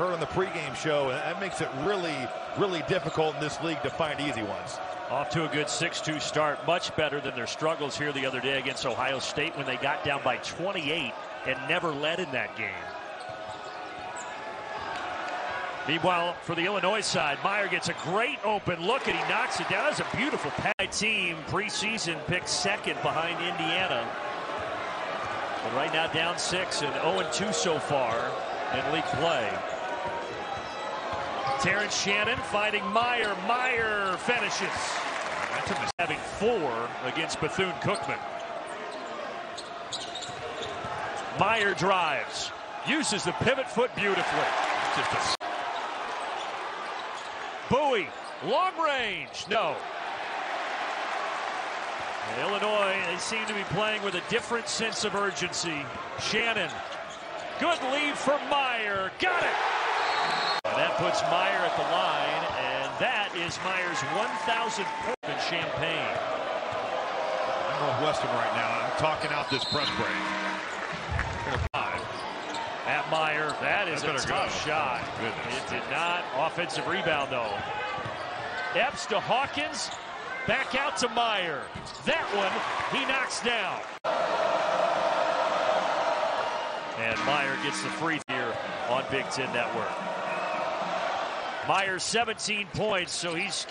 Heard on the pregame show, and that makes it really, really difficult in this league to find easy ones. Off to a good 6-2 start. Much better than their struggles here the other day against Ohio State when they got down by 28 and never led in that game. Meanwhile, for the Illinois side, Mayer gets a great open look and he knocks it down. That's a beautiful pass. Team preseason picked second behind Indiana. But right now down six and 0-2 so far in league play. Terrence Shannon fighting Mayer. Mayer finishes. Having four against Bethune-Cookman. Mayer drives. Uses the pivot foot beautifully. Just a Buie, long range, no. And Illinois, they seem to be playing with a different sense of urgency. Shannon, good lead for Mayer, got puts Mayer at the line, and that is Mayer's 1,000th point in Champaign. I'm Northwestern right now. I'm talking out this press break. At Mayer, that is That a tough go. shot. Goodness. It did not. Offensive rebound, though. Epps to Hawkins. Back out to Mayer. That one he knocks down. And Mayer gets the free here on Big Ten Network. Mayer 17 points, so he's